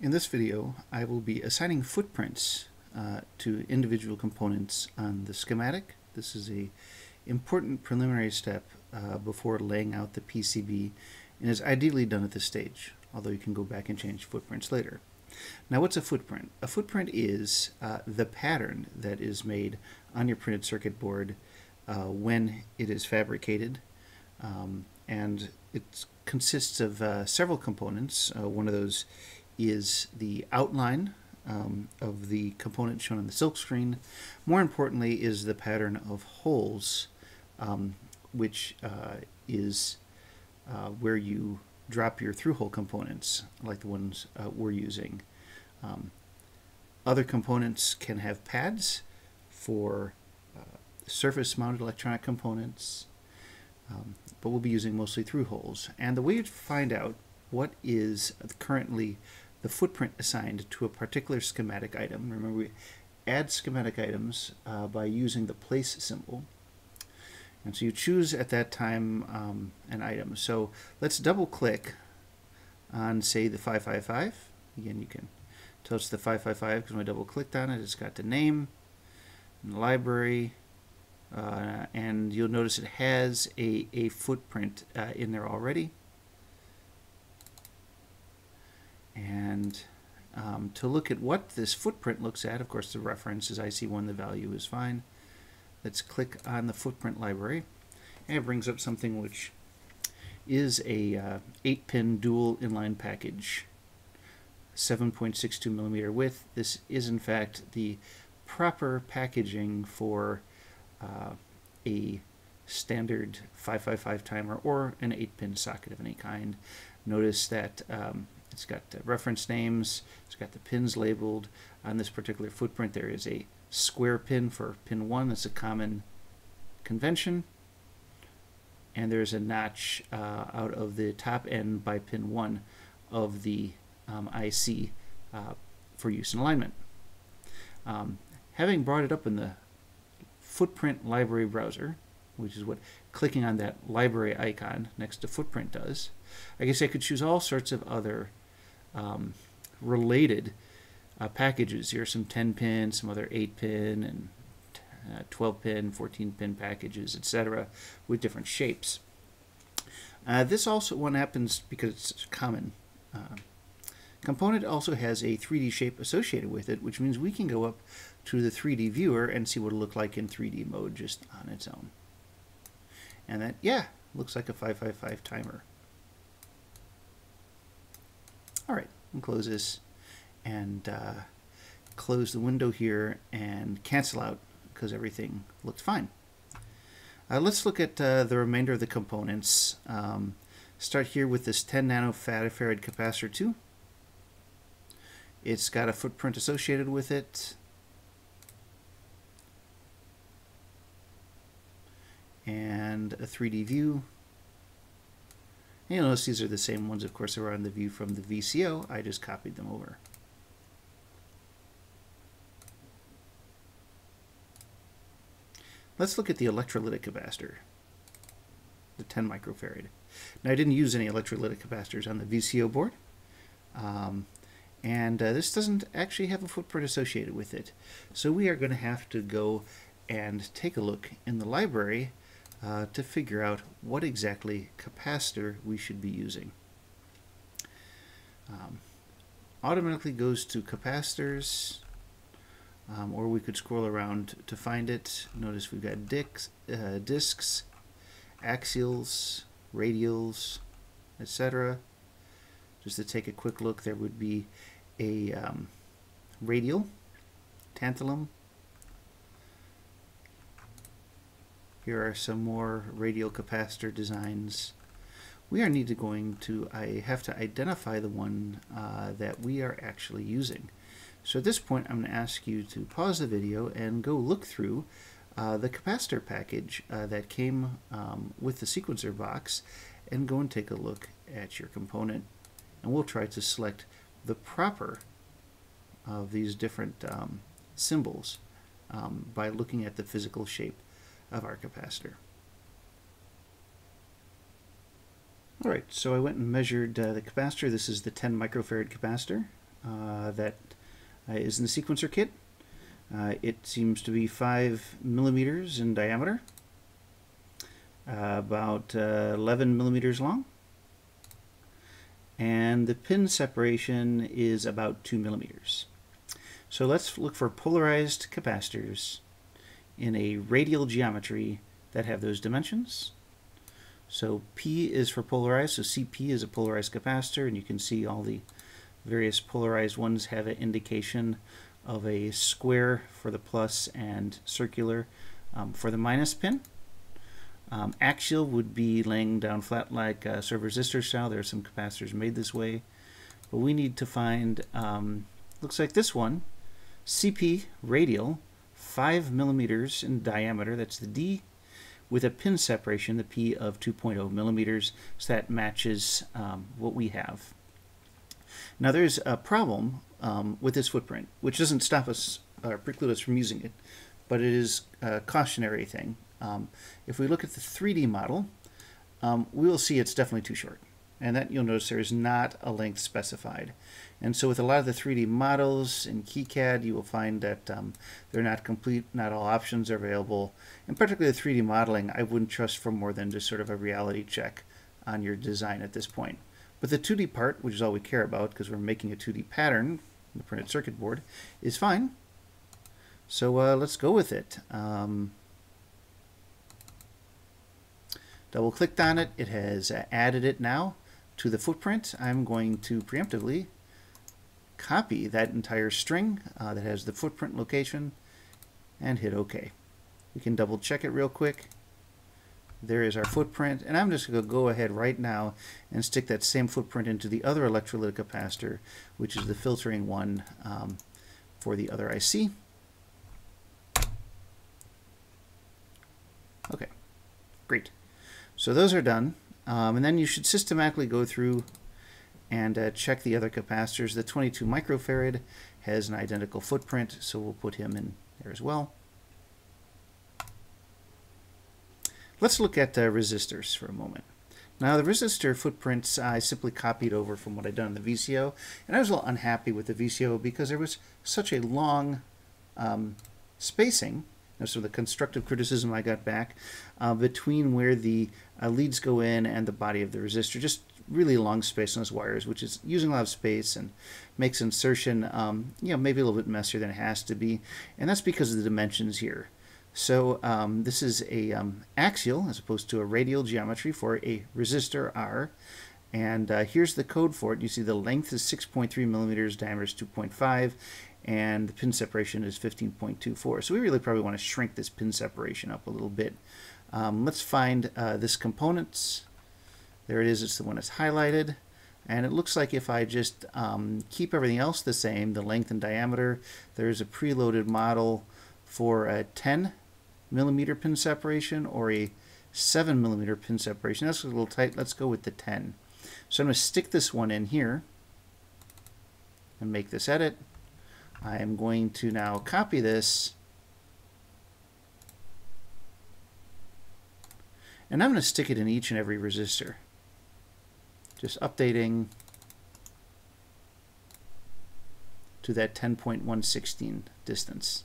In this video, I will be assigning footprints uh, to individual components on the schematic. This is a important preliminary step uh, before laying out the PCB and is ideally done at this stage, although you can go back and change footprints later. Now what's a footprint? A footprint is uh, the pattern that is made on your printed circuit board uh, when it is fabricated um, and it consists of uh, several components. Uh, one of those is the outline um, of the component shown on the silk screen. More importantly is the pattern of holes, um, which uh, is uh, where you drop your through-hole components, like the ones uh, we're using. Um, other components can have pads for uh, surface-mounted electronic components, um, but we'll be using mostly through holes. And the way to find out what is currently the footprint assigned to a particular schematic item. Remember, we add schematic items uh, by using the place symbol. And so you choose at that time um, an item. So let's double click on, say, the 555. Again, you can tell it's the 555 because when I double clicked on it, it's got the name and the library. Uh, and you'll notice it has a, a footprint uh, in there already. And um, to look at what this footprint looks at, of course the reference is IC1, the value is fine. Let's click on the footprint library and it brings up something which is a uh, 8-pin dual inline package 7.62 millimeter width. This is in fact the proper packaging for uh, a standard 555 timer or an 8-pin socket of any kind. Notice that um, it's got reference names. It's got the pins labeled. On this particular footprint, there is a square pin for pin 1. That's a common convention. And there's a notch uh, out of the top end by pin 1 of the um, IC uh, for use in alignment. Um, having brought it up in the footprint library browser, which is what clicking on that library icon next to footprint does, I guess I could choose all sorts of other um, related uh, packages. Here are some 10 pin, some other 8 pin, and uh, 12 pin, 14 pin packages, etc., with different shapes. Uh, this also one happens because it's common. Uh, component also has a 3D shape associated with it, which means we can go up to the 3D viewer and see what it'll look like in 3D mode just on its own. And that, yeah, looks like a 555 timer. All right, we'll close this and uh, close the window here and cancel out because everything looks fine. Uh, let's look at uh, the remainder of the components. Um, start here with this 10 nanofarad capacitor 2. It's got a footprint associated with it. And a 3D view. You notice these are the same ones, of course, that were on the view from the VCO. I just copied them over. Let's look at the electrolytic capacitor, the 10 microfarad. Now, I didn't use any electrolytic capacitors on the VCO board, um, and uh, this doesn't actually have a footprint associated with it. So we are going to have to go and take a look in the library uh, to figure out what exactly capacitor we should be using. Um, automatically goes to capacitors, um, or we could scroll around to find it. Notice we've got discs, uh, discs axials, radials, etc. Just to take a quick look, there would be a um, radial, tantalum, Here are some more radial capacitor designs. We are need to going to, I have to identify the one uh, that we are actually using. So at this point I'm going to ask you to pause the video and go look through uh, the capacitor package uh, that came um, with the sequencer box and go and take a look at your component. And we'll try to select the proper of these different um, symbols um, by looking at the physical shape of our capacitor. Alright, so I went and measured uh, the capacitor. This is the 10 microfarad capacitor. uh, that uh, is in the sequencer kit. Uh, it seems to be 5 millimeters in diameter, uh, about uh, 11 millimeters long, and the pin separation is about 2 millimeters. So let's look for polarized capacitors in a radial geometry that have those dimensions. So P is for polarized, so CP is a polarized capacitor, and you can see all the various polarized ones have an indication of a square for the plus and circular um, for the minus pin. Um, axial would be laying down flat like a servo resistor style. There are some capacitors made this way. But we need to find, um, looks like this one, CP radial, 5 millimeters in diameter, that's the D, with a pin separation, the P of 2.0 millimeters, so that matches um, what we have. Now there's a problem um, with this footprint, which doesn't stop us or preclude us from using it, but it is a cautionary thing. Um, if we look at the 3D model, um, we will see it's definitely too short. And that you'll notice there is not a length specified. And so with a lot of the 3D models in KiCad, you will find that um, they're not complete, not all options are available. And particularly the 3D modeling, I wouldn't trust for more than just sort of a reality check on your design at this point. But the 2D part, which is all we care about because we're making a 2D pattern, the printed circuit board, is fine. So uh, let's go with it. Um, double clicked on it. It has uh, added it now to the footprint. I'm going to preemptively copy that entire string uh, that has the footprint location and hit OK. We can double check it real quick. There is our footprint, and I'm just going to go ahead right now and stick that same footprint into the other electrolytic capacitor, which is the filtering one um, for the other IC. Okay, great. So those are done, um, and then you should systematically go through and uh, check the other capacitors. The 22 microfarad has an identical footprint, so we'll put him in there as well. Let's look at uh, resistors for a moment. Now the resistor footprints I simply copied over from what I'd done in the VCO, and I was a little unhappy with the VCO because there was such a long um, spacing, so the constructive criticism I got back, uh, between where the uh, leads go in and the body of the resistor, just really long space on those wires, which is using a lot of space and makes insertion, um, you know, maybe a little bit messier than it has to be, and that's because of the dimensions here. So um, this is a um, axial as opposed to a radial geometry for a resistor R. And uh, here's the code for it. You see the length is 6.3 millimeters, diameter is 2.5, and the pin separation is 15.24. So we really probably want to shrink this pin separation up a little bit. Um, let's find uh, this components. There it is. It's the one that's highlighted. And it looks like if I just um, keep everything else the same, the length and diameter, there's a preloaded model for a 10 millimeter pin separation or a 7 millimeter pin separation. That's a little tight. Let's go with the 10. So I'm going to stick this one in here and make this edit. I am going to now copy this and I'm going to stick it in each and every resistor. Just updating to that 10.116 distance.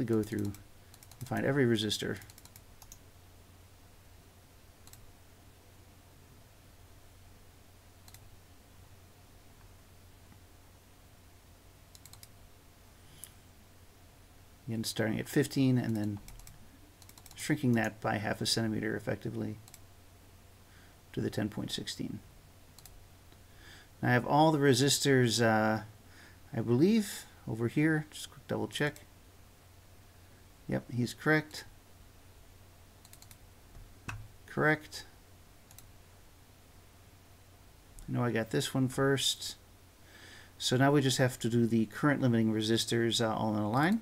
Quickly go through and find every resistor. Again, starting at 15 and then shrinking that by half a centimeter effectively to the 10.16. I have all the resistors, uh, I believe, over here. Just quick double check. Yep, he's correct. Correct. I know I got this one first. So now we just have to do the current limiting resistors uh, all in a line.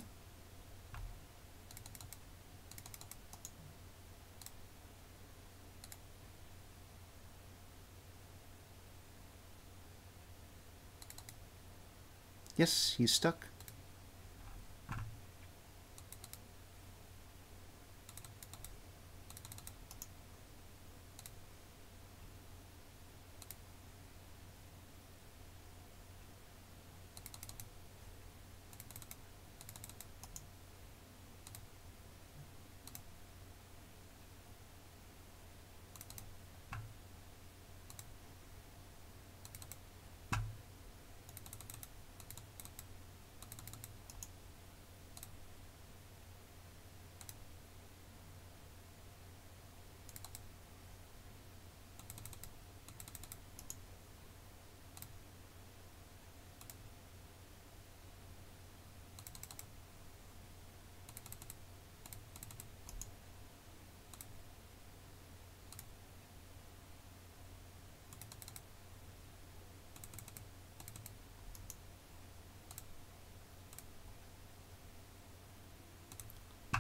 Yes, he's stuck.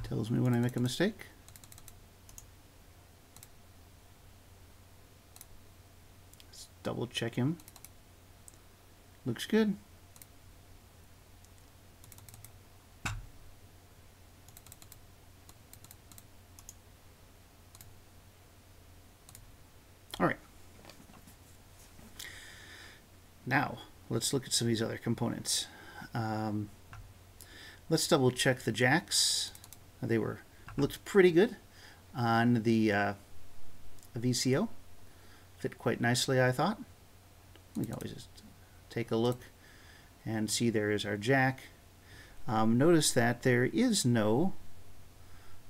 Tells me when I make a mistake. Let's double check him. Looks good. All right. Now, let's look at some of these other components. Um, let's double check the jacks. They were looked pretty good on the uh, VCO. Fit quite nicely, I thought. We can always just take a look and see there is our jack. Um, notice that there is no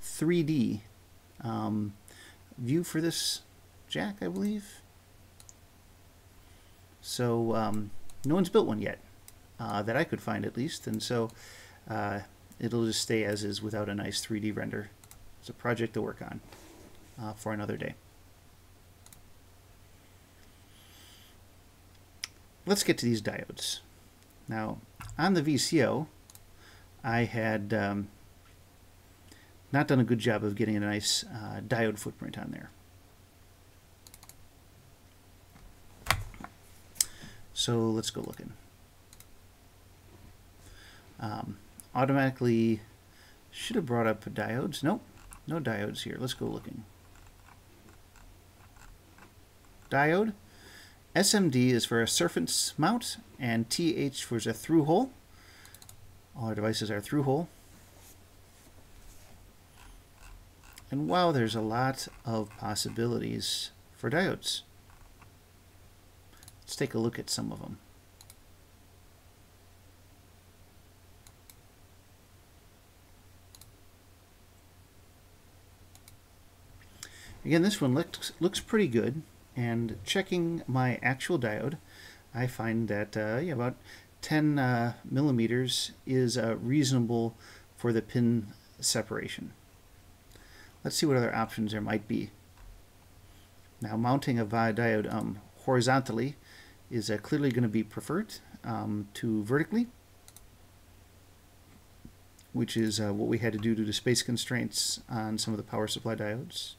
3D um, view for this jack, I believe. So um, no one's built one yet, uh, that I could find at least, and so uh, it'll just stay as is without a nice 3D render. It's a project to work on uh, for another day. Let's get to these diodes. Now, on the VCO, I had um, not done a good job of getting a nice uh, diode footprint on there. So let's go looking. Um, automatically should have brought up diodes. Nope, no diodes here. Let's go looking. Diode. SMD is for a surface mount, and TH for a through hole. All our devices are through hole. And wow, there's a lot of possibilities for diodes. Let's take a look at some of them. Again, this one looks, looks pretty good, and checking my actual diode, I find that uh, yeah, about 10 uh, millimeters is uh, reasonable for the pin separation. Let's see what other options there might be. Now mounting a diode um, horizontally is uh, clearly going to be preferred um, to vertically, which is uh, what we had to do due to space constraints on some of the power supply diodes.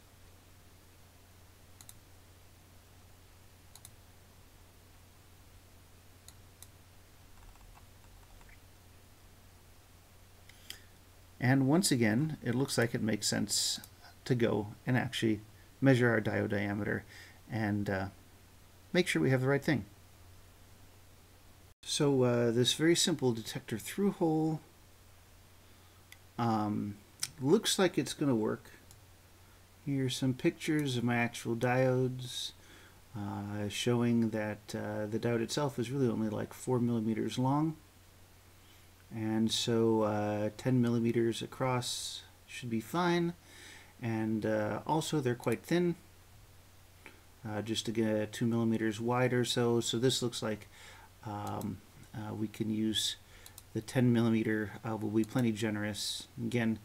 And once again, it looks like it makes sense to go and actually measure our diode diameter and uh, make sure we have the right thing. So uh, this very simple detector through hole um, looks like it's going to work. Here's some pictures of my actual diodes uh, showing that uh, the diode itself is really only like 4 millimeters long and so uh, 10 millimeters across should be fine. And uh, also they're quite thin uh, just to get two millimeters wide or so. So this looks like um, uh, we can use the 10 millimeter will be plenty generous. Again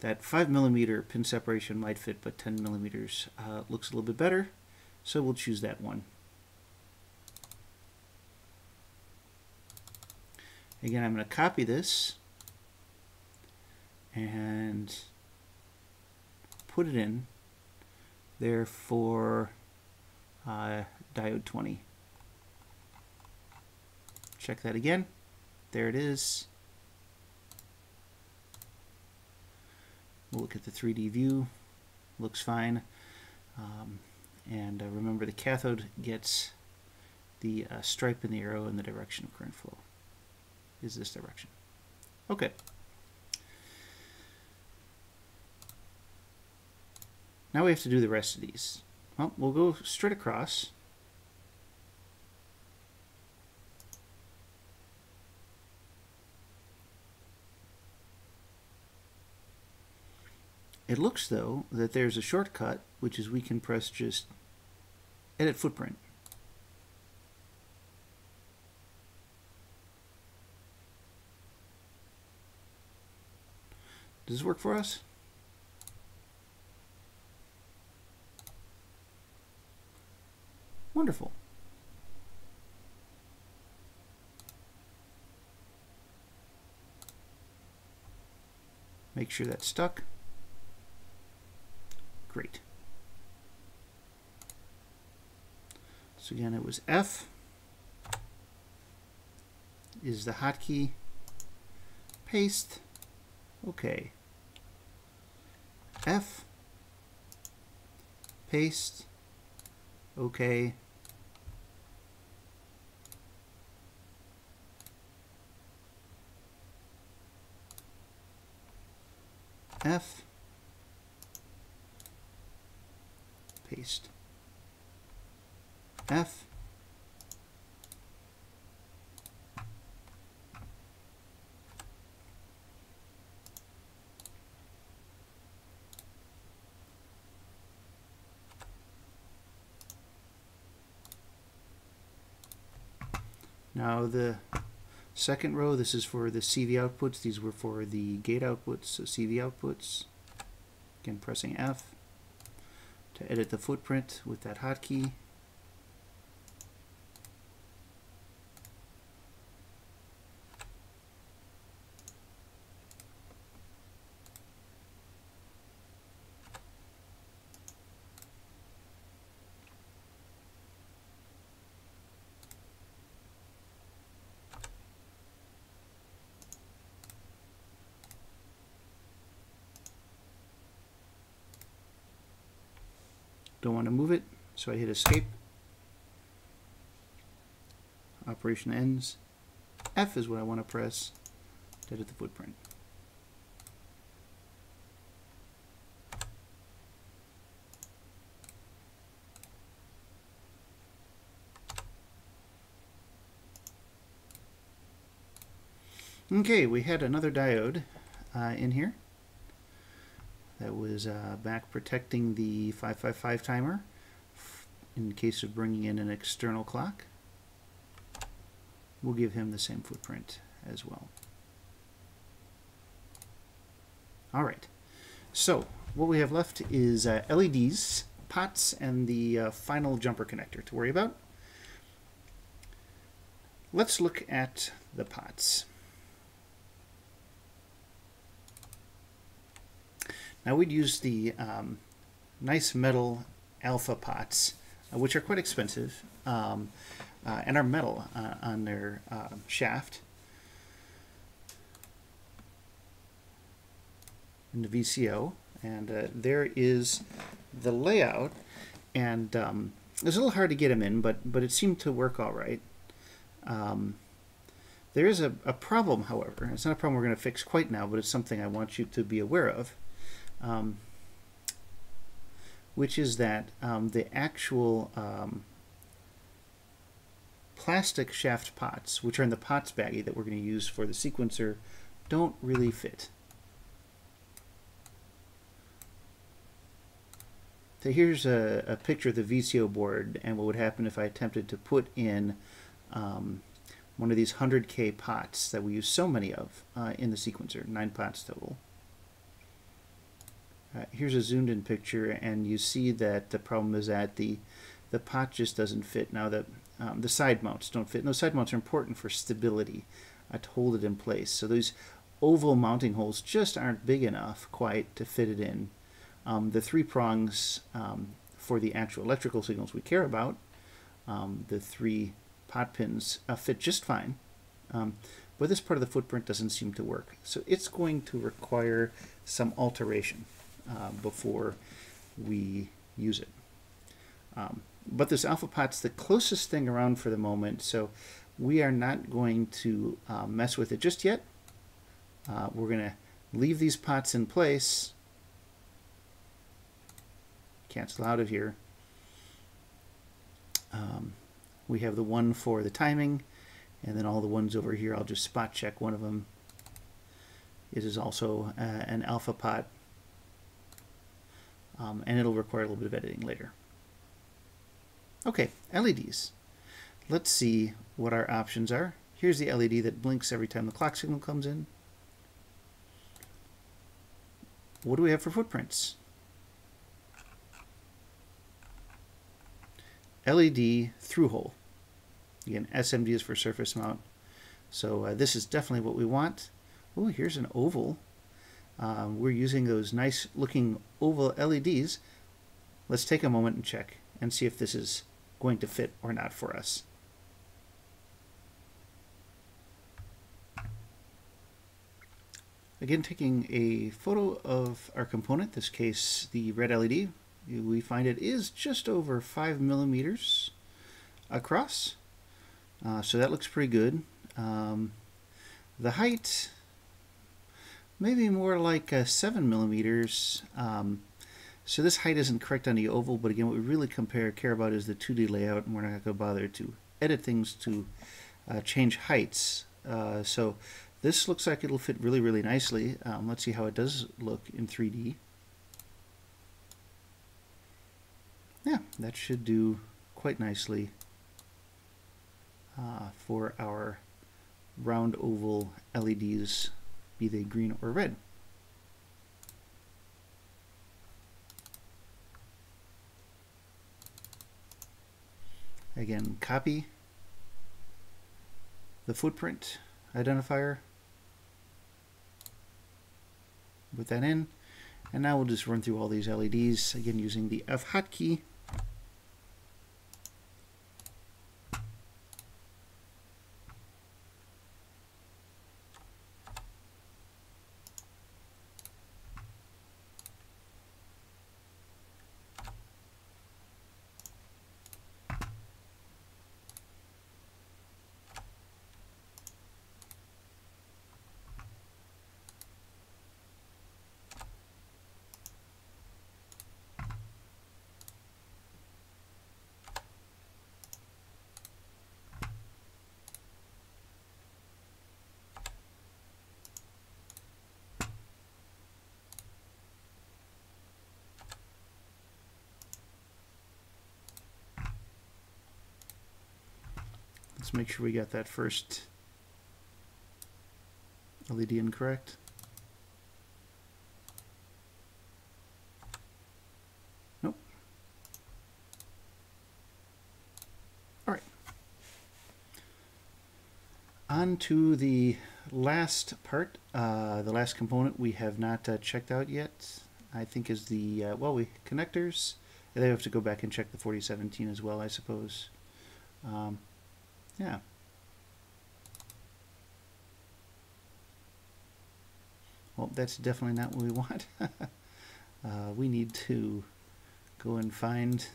that 5 millimeter pin separation might fit but 10 millimeters uh, looks a little bit better. So we'll choose that one Again, I'm going to copy this and put it in there for uh, diode 20. Check that again. There it is. We'll look at the 3D view. Looks fine. Um, and uh, remember the cathode gets the uh, stripe in the arrow in the direction of current flow is this direction. Okay. Now we have to do the rest of these. Well, we'll go straight across. It looks, though, that there's a shortcut, which is we can press just edit footprint. Does this work for us? Wonderful. Make sure that's stuck. Great. So again, it was F is the hotkey. Paste. Okay. F. Paste. Okay. F. Paste. F. Now the second row, this is for the CV outputs. These were for the gate outputs, so CV outputs. Again, pressing F to edit the footprint with that hotkey. Don't want to move it, so I hit escape. Operation ends. F is what I want to press to edit the footprint. Okay, we had another diode uh, in here that was uh, back protecting the 555 timer in case of bringing in an external clock. We'll give him the same footprint as well. All right, so what we have left is uh, LEDs, pots, and the uh, final jumper connector to worry about. Let's look at the pots. Now we'd use the um, nice metal alpha pots, which are quite expensive, um, uh, and are metal uh, on their um, shaft. In the VCO, and uh, there is the layout, and um, it was a little hard to get them in, but but it seemed to work all right. Um, there is a, a problem, however. It's not a problem we're going to fix quite now, but it's something I want you to be aware of um, which is that um, the actual um, plastic shaft pots, which are in the pots baggie that we're going to use for the sequencer, don't really fit. So here's a, a, picture of the VCO board and what would happen if I attempted to put in um, one of these 100K pots that we use so many of uh, in the sequencer, nine pots total. Uh, here's a zoomed in picture and you see that the problem is that the the pot just doesn't fit. Now the, um, the side mounts don't fit. And those side mounts are important for stability uh, to hold it in place. So those oval mounting holes just aren't big enough quite to fit it in. Um, the three prongs um, for the actual electrical signals we care about, um, the three pot pins uh, fit just fine. Um, but this part of the footprint doesn't seem to work. So it's going to require some alteration uh, before we use it. Um, but this alpha pot's the closest thing around for the moment, so we are not going to uh, mess with it just yet. Uh, we're going to leave these pots in place, cancel out of here. Um, we have the one for the timing, and then all the ones over here, I'll just spot check one of them. It is also uh, an alpha pot um, and it'll require a little bit of editing later. Okay, LEDs. Let's see what our options are. Here's the LED that blinks every time the clock signal comes in. What do we have for footprints? LED through hole. Again, SMD is for surface mount. So uh, this is definitely what we want. Oh, here's an oval um, we're using those nice looking oval LEDs. Let's take a moment and check and see if this is going to fit or not for us. Again, taking a photo of our component, this case the red LED, we find it is just over 5 millimeters across. Uh, so that looks pretty good. Um, the height, maybe more like uh, 7 millimeters. Um, so this height isn't correct on the oval, but again, what we really compare care about is the 2D layout, and we're not going to bother to edit things to uh, change heights. Uh, so this looks like it'll fit really, really nicely. Um, let's see how it does look in 3D. Yeah, that should do quite nicely uh, for our round oval LEDs, be they green or red. Again, copy the footprint identifier put that in. And now we'll just run through all these LEDs, again using the F hotkey. Let's make sure we got that first LED incorrect. Nope. All right. On to the last part, uh, the last component we have not uh, checked out yet, I think is the, uh, well, we connectors. They have to go back and check the 4017 as well, I suppose. Um, yeah. Well, that's definitely not what we want. uh, we need to go and find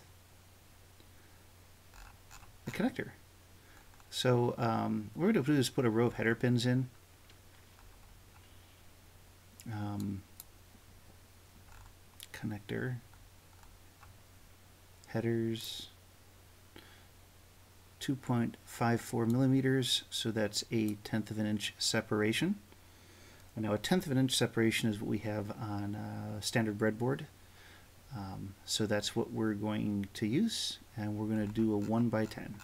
the connector. So um, what we're going to do is put a row of header pins in. Um, connector, headers, 2.54 millimeters, so that's a tenth of an inch separation. And now a tenth of an inch separation is what we have on standard breadboard. Um, so that's what we're going to use, and we're going to do a 1 by 10.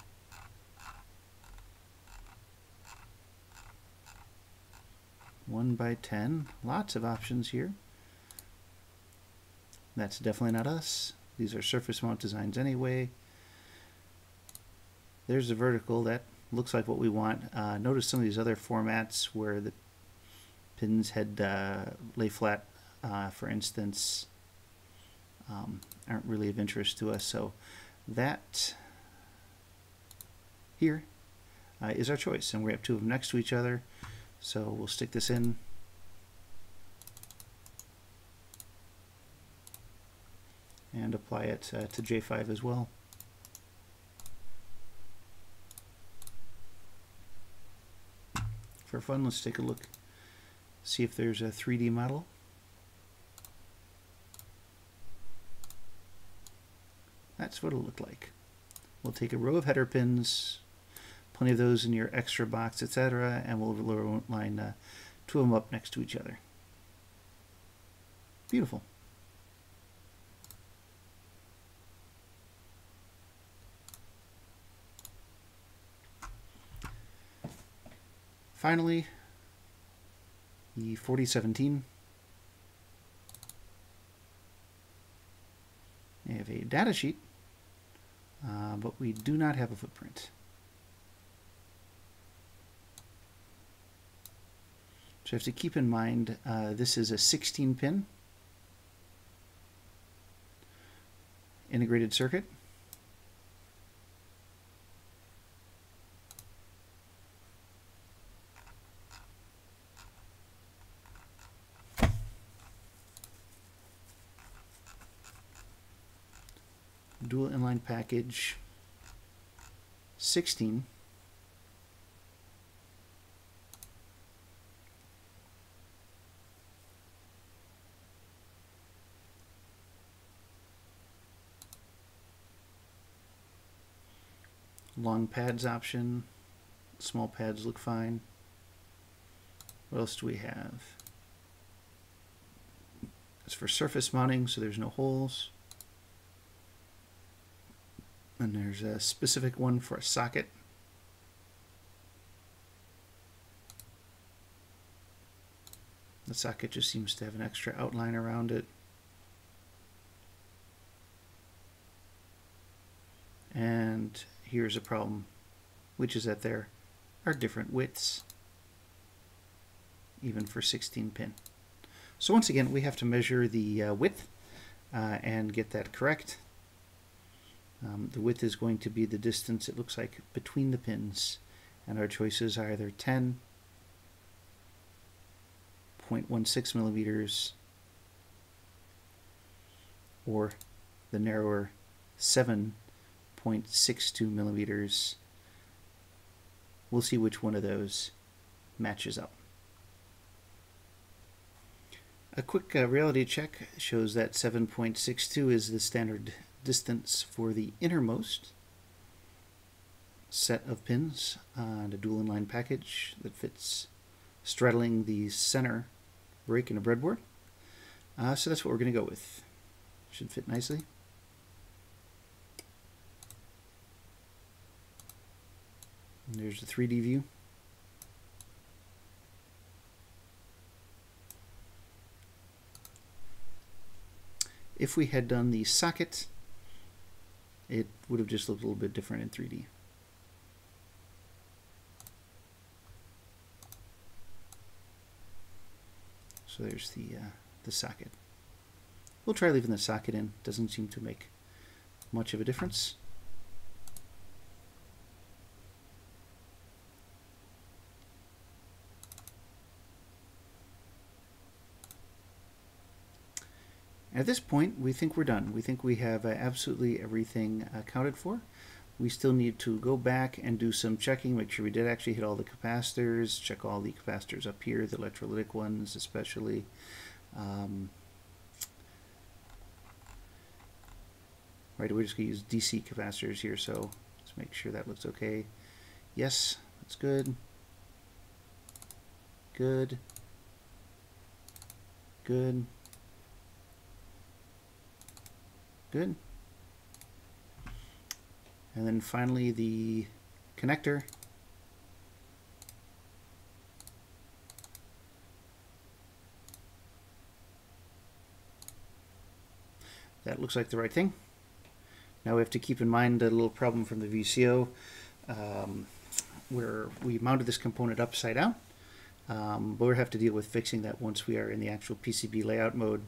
One by ten, lots of options here. That's definitely not us. These are surface mount designs anyway. There's a vertical. That looks like what we want. Uh, notice some of these other formats where the pins had uh, lay flat, uh, for instance, um, aren't really of interest to us. So that here uh, is our choice. And we have two of them next to each other. So we'll stick this in. And apply it uh, to J5 as well. For fun, let's take a look, see if there's a 3D model. That's what it'll look like. We'll take a row of header pins, plenty of those in your extra box, etc., and we'll line uh, two of them up next to each other. Beautiful. Finally, the 4017. We have a data sheet, uh, but we do not have a footprint. So you have to keep in mind uh, this is a 16 pin integrated circuit. dual inline package 16 long pads option. Small pads look fine. What else do we have? It's for surface mounting so there's no holes and there's a specific one for a socket. The socket just seems to have an extra outline around it. And here's a problem, which is that there are different widths, even for 16 pin. So once again, we have to measure the uh, width uh, and get that correct. Um, the width is going to be the distance, it looks like, between the pins. And our choices are either 10, 0.16 millimeters, or the narrower 7.62 millimeters. We'll see which one of those matches up. A quick uh, reality check shows that 7.62 is the standard distance for the innermost set of pins on a dual inline package that fits straddling the center break in a breadboard. Uh, so that's what we're going to go with. Should fit nicely. And there's the 3D view. If we had done the socket it would have just looked a little bit different in 3D. So there's the, uh, the socket. We'll try leaving the socket in. Doesn't seem to make much of a difference. At this point, we think we're done. We think we have uh, absolutely everything accounted for. We still need to go back and do some checking, make sure we did actually hit all the capacitors, check all the capacitors up here, the electrolytic ones especially. Um, right, we're just going to use DC capacitors here, so let's make sure that looks okay. Yes, that's good. Good. Good. Good. And then finally the connector. That looks like the right thing. Now we have to keep in mind a little problem from the VCO um, where we mounted this component upside down. Um, but we'll have to deal with fixing that once we are in the actual PCB layout mode.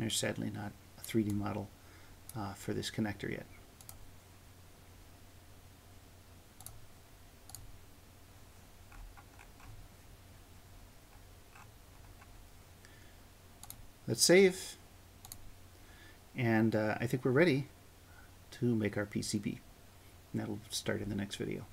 There's sadly not a 3D model uh, for this connector yet. Let's save. And uh, I think we're ready to make our PCB. And that'll start in the next video.